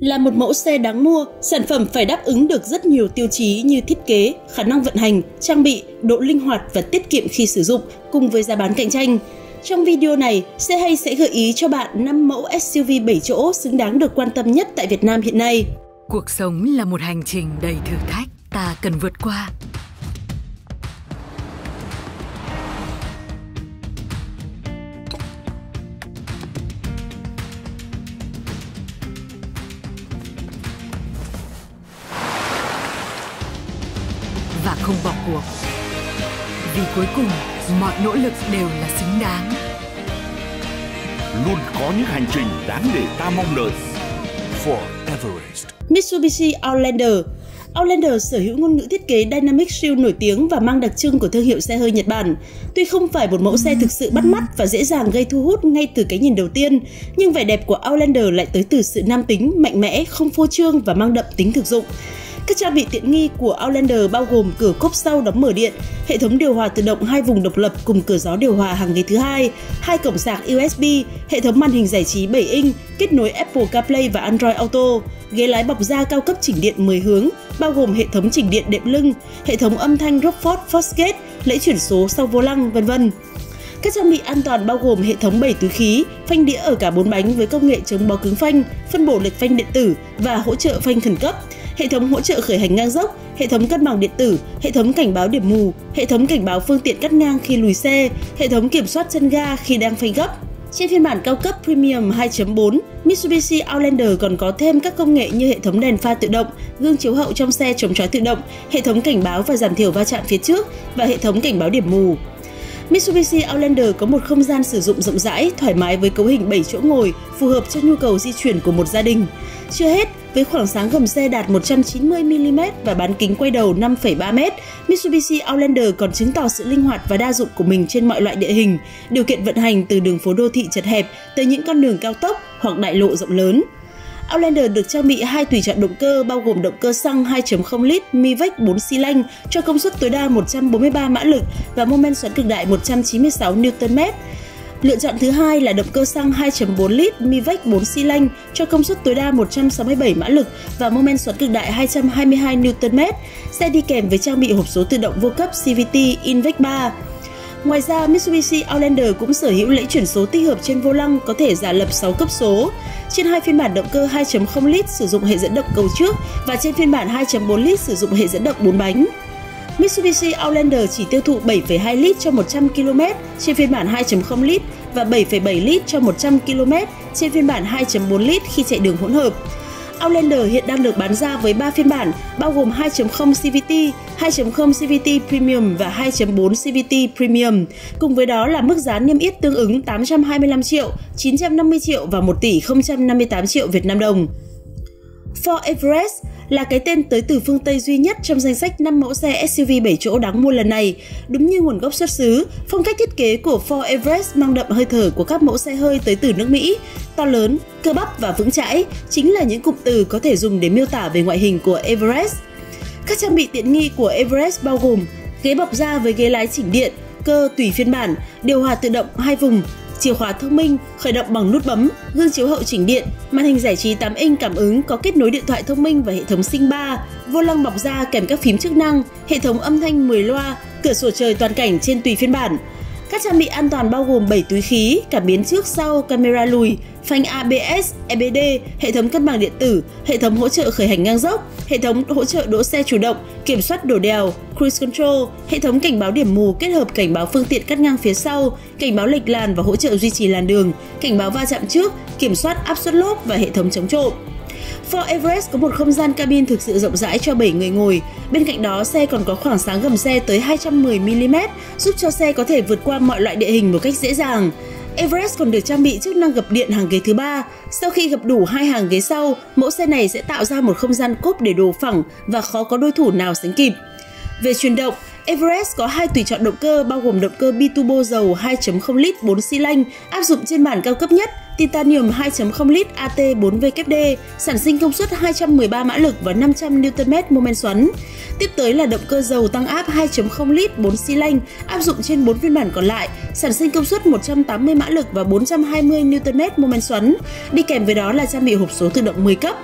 Là một mẫu xe đáng mua, sản phẩm phải đáp ứng được rất nhiều tiêu chí như thiết kế, khả năng vận hành, trang bị, độ linh hoạt và tiết kiệm khi sử dụng cùng với giá bán cạnh tranh. Trong video này, xe hay sẽ gợi ý cho bạn 5 mẫu SUV 7 chỗ xứng đáng được quan tâm nhất tại Việt Nam hiện nay. Cuộc sống là một hành trình đầy thử thách, ta cần vượt qua không bỏ cuộc. Vì cuối cùng, mọi nỗ lực đều là xứng đáng. Luôn có những hành trình đáng để ta mong đợi. Ford Everest Mitsubishi Outlander Outlander sở hữu ngôn ngữ thiết kế Dynamic Shield nổi tiếng và mang đặc trưng của thương hiệu xe hơi Nhật Bản. Tuy không phải một mẫu xe thực sự bắt mắt và dễ dàng gây thu hút ngay từ cái nhìn đầu tiên, nhưng vẻ đẹp của Outlander lại tới từ sự nam tính, mạnh mẽ, không phô trương và mang đậm tính thực dụng. Các trang bị tiện nghi của Outlander bao gồm cửa cốp sau đóng mở điện, hệ thống điều hòa tự động hai vùng độc lập cùng cửa gió điều hòa hàng ghế thứ hai, hai cổng sạc USB, hệ thống màn hình giải trí 7 inch, kết nối Apple CarPlay và Android Auto, ghế lái bọc da cao cấp chỉnh điện 10 hướng, bao gồm hệ thống chỉnh điện đệm lưng, hệ thống âm thanh Rockford Fosgate, lẫy chuyển số sau vô lăng, vân vân. Các trang bị an toàn bao gồm hệ thống 7 túi khí, phanh đĩa ở cả 4 bánh với công nghệ chống bó cứng phanh, phân bổ lệch phanh điện tử và hỗ trợ phanh khẩn cấp hệ thống hỗ trợ khởi hành ngang dốc, hệ thống cân bằng điện tử, hệ thống cảnh báo điểm mù, hệ thống cảnh báo phương tiện cắt ngang khi lùi xe, hệ thống kiểm soát chân ga khi đang phanh gấp. Trên phiên bản cao cấp Premium 2.4, Mitsubishi Outlander còn có thêm các công nghệ như hệ thống đèn pha tự động, gương chiếu hậu trong xe chống chói tự động, hệ thống cảnh báo và giảm thiểu va chạm phía trước và hệ thống cảnh báo điểm mù. Mitsubishi Outlander có một không gian sử dụng rộng rãi, thoải mái với cấu hình 7 chỗ ngồi, phù hợp cho nhu cầu di chuyển của một gia đình. Chưa hết, với khoảng sáng gầm xe đạt 190mm và bán kính quay đầu 5,3m, Mitsubishi Outlander còn chứng tỏ sự linh hoạt và đa dụng của mình trên mọi loại địa hình, điều kiện vận hành từ đường phố đô thị chật hẹp tới những con đường cao tốc hoặc đại lộ rộng lớn. Outlander được trang bị hai tùy chọn động cơ bao gồm động cơ xăng 2.0 lít Mivec 4 xi lanh cho công suất tối đa 143 mã lực và mô men xoắn cực đại 196 Nm. Lựa chọn thứ hai là động cơ xăng 2.4 lít Mivec 4 xi lanh cho công suất tối đa 167 mã lực và mô men xoắn cực đại 222 Nm. Xe đi kèm với trang bị hộp số tự động vô cấp CVT Invec 3. Ngoài ra, Mitsubishi Outlander cũng sở hữu lẫy chuyển số tích hợp trên vô lăng có thể giả lập 6 cấp số. Trên hai phiên bản động cơ 2.0 lít sử dụng hệ dẫn động cầu trước và trên phiên bản 2.4 lít sử dụng hệ dẫn động 4 bánh. Mitsubishi Outlander chỉ tiêu thụ 7,2 lít cho 100 km trên phiên bản 2.0 lít và 7,7 lít cho 100 km trên phiên bản 2.4 lít khi chạy đường hỗn hợp. Outlander hiện đang được bán ra với 3 phiên bản bao gồm 2.0 CVT, 2.0 CVT Premium và 2.4 CVT Premium. Cùng với đó là mức giá niêm yết tương ứng 825 triệu, 950 triệu và 1 tỷ 058 triệu Việt Nam đồng. Ford Everest là cái tên tới từ phương Tây duy nhất trong danh sách 5 mẫu xe SUV 7 chỗ đáng mua lần này. Đúng như nguồn gốc xuất xứ, phong cách thiết kế của Ford Everest mang đậm hơi thở của các mẫu xe hơi tới từ nước Mỹ. To lớn, cơ bắp và vững chãi chính là những cụm từ có thể dùng để miêu tả về ngoại hình của Everest. Các trang bị tiện nghi của Everest bao gồm ghế bọc da với ghế lái chỉnh điện, cơ tùy phiên bản, điều hòa tự động hai vùng, chìa khóa thông minh, khởi động bằng nút bấm, gương chiếu hậu chỉnh điện, màn hình giải trí 8 inch cảm ứng có kết nối điện thoại thông minh và hệ thống sinh ba vô lăng bọc da kèm các phím chức năng, hệ thống âm thanh 10 loa, cửa sổ trời toàn cảnh trên tùy phiên bản. Các trang bị an toàn bao gồm 7 túi khí, cảm biến trước sau, camera lùi, phanh ABS, EBD, hệ thống cân bằng điện tử, hệ thống hỗ trợ khởi hành ngang dốc, hệ thống hỗ trợ đỗ xe chủ động, kiểm soát đổ đèo, cruise control, hệ thống cảnh báo điểm mù kết hợp cảnh báo phương tiện cắt ngang phía sau, cảnh báo lệch làn và hỗ trợ duy trì làn đường, cảnh báo va chạm trước, kiểm soát áp suất lốp và hệ thống chống trộm. Ford Everest có một không gian cabin thực sự rộng rãi cho 7 người ngồi. Bên cạnh đó, xe còn có khoảng sáng gầm xe tới 210mm, giúp cho xe có thể vượt qua mọi loại địa hình một cách dễ dàng. Everest còn được trang bị chức năng gập điện hàng ghế thứ ba. Sau khi gập đủ hai hàng ghế sau, mẫu xe này sẽ tạo ra một không gian cốp để đồ phẳng và khó có đối thủ nào sánh kịp. Về truyền động, Everest có hai tùy chọn động cơ bao gồm động cơ biturbo dầu 2.0 lít 4 xi lanh áp dụng trên bản cao cấp nhất Titanium 2.0 lít AT4WD, sản sinh công suất 213 mã lực và 500 Nm mô xoắn. Tiếp tới là động cơ dầu tăng áp 2.0 lít 4 xi lanh áp dụng trên 4 phiên bản còn lại, sản sinh công suất 180 mã lực và 420 Nm mô xoắn. Đi kèm với đó là trang bị hộp số tự động 10 cấp.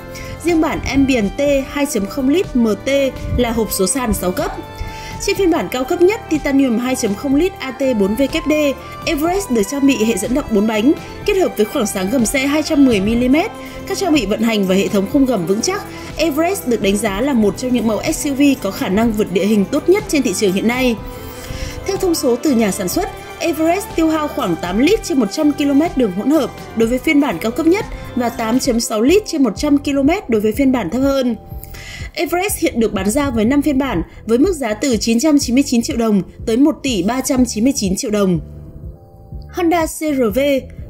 Riêng bản Ambient T 2.0 lít MT là hộp số sàn 6 cấp. Trên phiên bản cao cấp nhất Titanium 2.0 lít AT4WD, Everest được trang bị hệ dẫn động 4 bánh, kết hợp với khoảng sáng gầm xe 210mm, các trang bị vận hành và hệ thống khung gầm vững chắc. Everest được đánh giá là một trong những mẫu SUV có khả năng vượt địa hình tốt nhất trên thị trường hiện nay. Theo thông số từ nhà sản xuất, Everest tiêu hao khoảng 8 lít trên 100 km đường hỗn hợp đối với phiên bản cao cấp nhất và 8.6 lít trên 100 km đối với phiên bản thấp hơn. Everest hiện được bán ra với 5 phiên bản với mức giá từ 999 triệu đồng tới 1 tỷ 399 triệu đồng. Honda CRV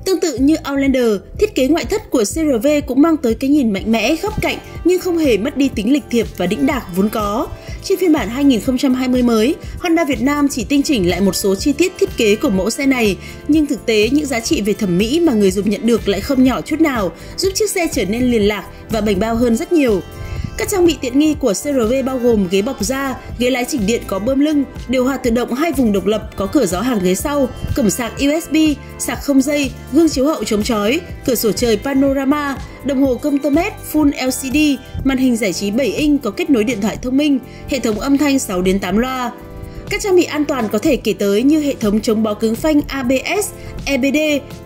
Tương tự như Outlander, thiết kế ngoại thất của CRV cũng mang tới cái nhìn mạnh mẽ, góc cạnh nhưng không hề mất đi tính lịch thiệp và đĩnh đạc vốn có. Trên phiên bản 2020 mới, Honda Việt Nam chỉ tinh chỉnh lại một số chi tiết thiết kế của mẫu xe này, nhưng thực tế những giá trị về thẩm mỹ mà người dùng nhận được lại không nhỏ chút nào, giúp chiếc xe trở nên liền lạc và bảnh bao hơn rất nhiều. Các trang bị tiện nghi của CRV bao gồm ghế bọc da, ghế lái chỉnh điện có bơm lưng, điều hòa tự động hai vùng độc lập có cửa gió hàng ghế sau, cổng sạc USB, sạc không dây, gương chiếu hậu chống chói, cửa sổ trời panorama, đồng hồ công tơ mét Full LCD, màn hình giải trí 7 inch có kết nối điện thoại thông minh, hệ thống âm thanh 6 đến 8 loa. Các trang bị an toàn có thể kể tới như hệ thống chống bó cứng phanh ABS, EBD,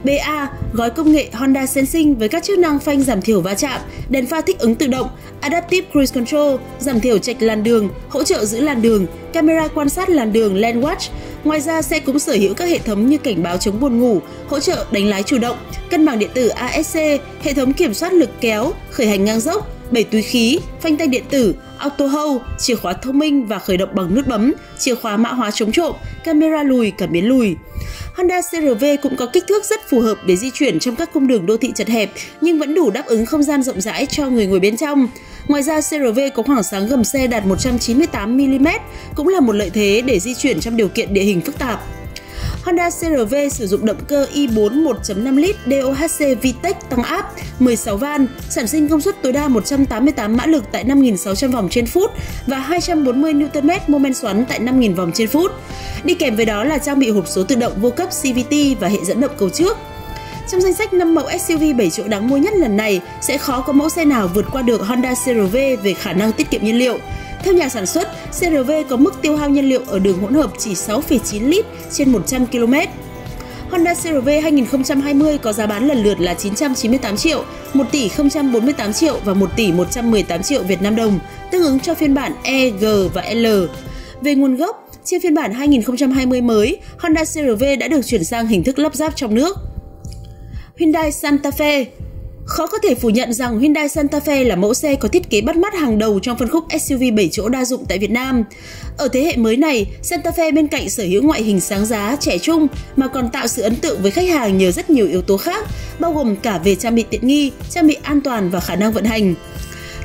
BA, gói công nghệ Honda Sensing với các chức năng phanh giảm thiểu va chạm, đèn pha thích ứng tự động, Adaptive Cruise Control, giảm thiểu chệch làn đường, hỗ trợ giữ làn đường, camera quan sát làn đường Lane Watch. Ngoài ra, xe cũng sở hữu các hệ thống như cảnh báo chống buồn ngủ, hỗ trợ đánh lái chủ động, cân bằng điện tử ASC, hệ thống kiểm soát lực kéo, khởi hành ngang dốc, 7 túi khí, phanh tay điện tử, auto hold, chìa khóa thông minh và khởi động bằng nút bấm, chìa khóa mã hóa chống trộm, camera lùi, cảm biến lùi. Honda CRV cũng có kích thước rất phù hợp để di chuyển trong các cung đường đô thị chật hẹp nhưng vẫn đủ đáp ứng không gian rộng rãi cho người ngồi bên trong. Ngoài ra, CRV có khoảng sáng gầm xe đạt 198mm, cũng là một lợi thế để di chuyển trong điều kiện địa hình phức tạp. Honda CRV sử dụng động cơ i4 1.5 lít DOHC VTEC tăng áp 16 van, sản sinh công suất tối đa 188 mã lực tại 5.600 vòng trên phút và 240 Nm mô men xoắn tại 5.000 vòng trên phút. Đi kèm với đó là trang bị hộp số tự động vô cấp CVT và hệ dẫn động cầu trước. Trong danh sách 5 mẫu SUV 7 chỗ đáng mua nhất lần này, sẽ khó có mẫu xe nào vượt qua được Honda CRV về khả năng tiết kiệm nhiên liệu. Theo nhà sản xuất, CRV có mức tiêu hao nhiên liệu ở đường hỗn hợp chỉ 6,9 lít trên 100 km. Honda CRV 2020 có giá bán lần lượt là 998 triệu, 1 tỷ 048 triệu và 1 tỷ 118 triệu Việt Nam đồng, tương ứng cho phiên bản E, G và L. Về nguồn gốc, trên phiên bản 2020 mới, Honda CRV đã được chuyển sang hình thức lắp ráp trong nước. Hyundai Santa Fe Khó có thể phủ nhận rằng Hyundai Santa Fe là mẫu xe có thiết kế bắt mắt hàng đầu trong phân khúc SUV 7 chỗ đa dụng tại Việt Nam. Ở thế hệ mới này, Santa Fe bên cạnh sở hữu ngoại hình sáng giá, trẻ trung mà còn tạo sự ấn tượng với khách hàng nhờ rất nhiều yếu tố khác, bao gồm cả về trang bị tiện nghi, trang bị an toàn và khả năng vận hành.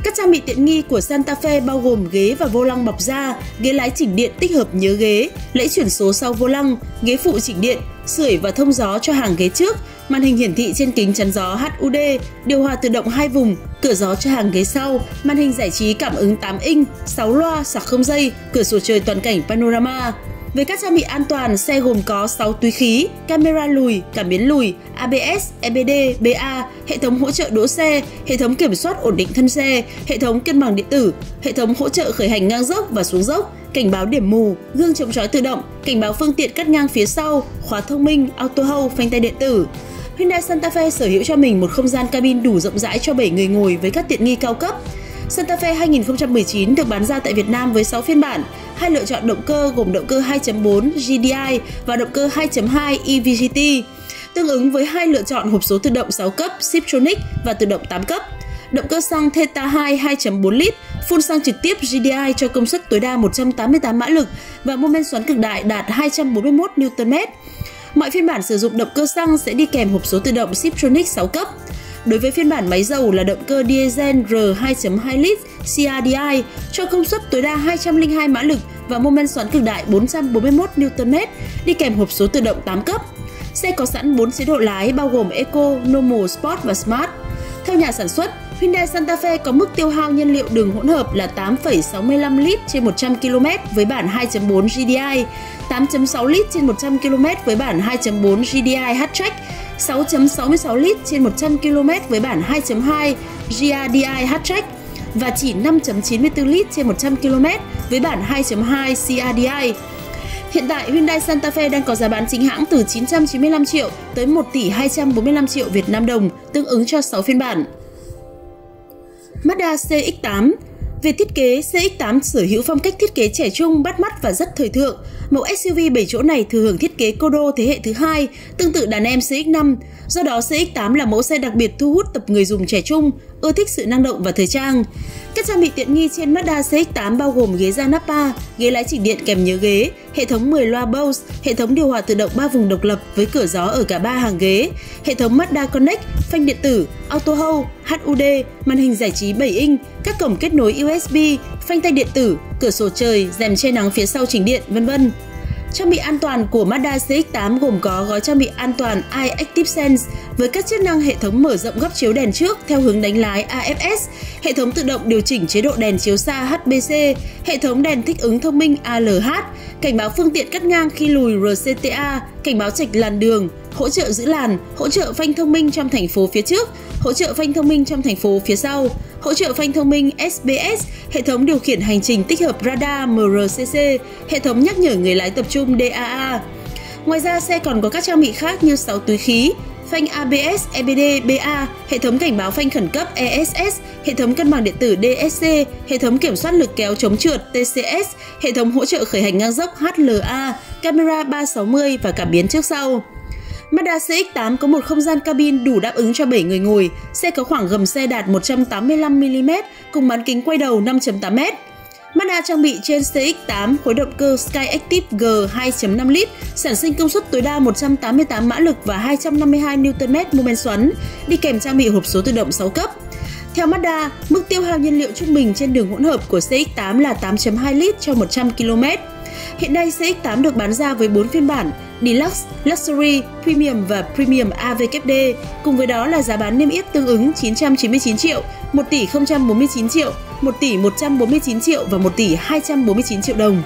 Các trang bị tiện nghi của Santa Fe bao gồm ghế và vô lăng bọc da, ghế lái chỉnh điện tích hợp nhớ ghế, lẫy chuyển số sau vô lăng, ghế phụ chỉnh điện, sưởi và thông gió cho hàng ghế trước, màn hình hiển thị trên kính chắn gió HUD, điều hòa tự động hai vùng, cửa gió cho hàng ghế sau, màn hình giải trí cảm ứng 8 inch, 6 loa sạc không dây, cửa sổ trời toàn cảnh panorama. Về các trang bị an toàn, xe gồm có 6 túi khí, camera lùi, cảm biến lùi, ABS, EBD, BA, hệ thống hỗ trợ đỗ xe, hệ thống kiểm soát ổn định thân xe, hệ thống cân bằng điện tử, hệ thống hỗ trợ khởi hành ngang dốc và xuống dốc, cảnh báo điểm mù, gương chống chói tự động, cảnh báo phương tiện cắt ngang phía sau, khóa thông minh, auto hold, phanh tay điện tử. Hyundai Santa Fe sở hữu cho mình một không gian cabin đủ rộng rãi cho 7 người ngồi với các tiện nghi cao cấp. Santa Fe 2019 được bán ra tại Việt Nam với 6 phiên bản, hai lựa chọn động cơ gồm động cơ 2.4 GDI và động cơ 2.2 EVGT, tương ứng với hai lựa chọn hộp số tự động 6 cấp Siptronic và tự động 8 cấp. Động cơ xăng Theta 2 2.4 lít, phun xăng trực tiếp GDI cho công suất tối đa 188 mã lực và mô men xoắn cực đại đạt 241 Nm. Mọi phiên bản sử dụng động cơ xăng sẽ đi kèm hộp số tự động Siptronic 6 cấp. đối với phiên bản máy dầu là động cơ diesel R2.2 lít CRDI cho công suất tối đa 202 mã lực và mô men xoắn cực đại 441 Nm, đi kèm hộp số tự động 8 cấp. Xe có sẵn 4 chế độ lái bao gồm Eco, Normal, Sport và Smart. Theo nhà sản xuất, Hyundai Santa Fe có mức tiêu hao nhiên liệu đường hỗn hợp là 8,65 lít trên 100 km với bản 2.4 GDI, 8.6 lít trên 100 km với bản 2.4 GDI Hatchback, 6.66 lít trên 100 km với bản 2.2 GDI Hatchback và chỉ 5.94 lít trên 100 km với bản 2.2 CRDI. Hiện tại Hyundai Santa Fe đang có giá bán chính hãng từ 995 triệu tới 1 tỷ 245 triệu Việt Nam đồng, tương ứng cho 6 phiên bản. Mazda CX-8 về thiết kế, CX-8 sở hữu phong cách thiết kế trẻ trung, bắt mắt và rất thời thượng. Mẫu SUV 7 chỗ này thừa hưởng thiết kế Kodo thế hệ thứ hai, tương tự đàn em CX-5. Do đó, CX-8 là mẫu xe đặc biệt thu hút tập người dùng trẻ trung, ưa thích sự năng động và thời trang. Các trang bị tiện nghi trên Mazda CX-8 bao gồm ghế da Napa, ghế lái chỉnh điện kèm nhớ ghế, hệ thống 10 loa Bose, hệ thống điều hòa tự động 3 vùng độc lập với cửa gió ở cả ba hàng ghế, hệ thống Mazda Connect, phanh điện tử, Auto Hold, HUD, màn hình giải trí 7 inch, các cổng kết nối USB, phanh tay điện tử, cửa sổ trời, rèm che nắng phía sau chỉnh điện, vân vân. Trang bị an toàn của Mazda CX-8 gồm có gói trang bị an toàn iActive Sense với các chức năng hệ thống mở rộng góc chiếu đèn trước theo hướng đánh lái AFS, hệ thống tự động điều chỉnh chế độ đèn chiếu xa HBC, hệ thống đèn thích ứng thông minh ALH, cảnh báo phương tiện cắt ngang khi lùi RCTA, cảnh báo chạch làn đường, hỗ trợ giữ làn, hỗ trợ phanh thông minh trong thành phố phía trước, hỗ trợ phanh thông minh trong thành phố phía sau, hỗ trợ phanh thông minh SBS, hệ thống điều khiển hành trình tích hợp radar MRCC, hệ thống nhắc nhở người lái tập trung DAA. Ngoài ra, xe còn có các trang bị khác như 6 túi khí, phanh ABS, EBD, BA, hệ thống cảnh báo phanh khẩn cấp ESS, hệ thống cân bằng điện tử DSC, hệ thống kiểm soát lực kéo chống trượt TCS, hệ thống hỗ trợ khởi hành ngang dốc HLA, camera 360 và cảm biến trước sau. Mazda CX-8 có một không gian cabin đủ đáp ứng cho 7 người ngồi, xe có khoảng gầm xe đạt 185mm cùng bán kính quay đầu 5.8m. Mazda trang bị trên CX-8 khối động cơ Skyactiv G 2.5 lít, sản sinh công suất tối đa 188 mã lực và 252 Nm mô men xoắn, đi kèm trang bị hộp số tự động 6 cấp. Theo Mazda, mức tiêu hao nhiên liệu trung bình trên đường hỗn hợp của CX-8 là 8.2 lít cho 100 km. Hiện nay CX-8 được bán ra với 4 phiên bản Deluxe, Luxury, Premium và Premium AVKD. Cùng với đó là giá bán niêm yết tương ứng 999 triệu, 1 tỷ 049 triệu, 1 tỷ 149 triệu và 1 tỷ 249 triệu đồng.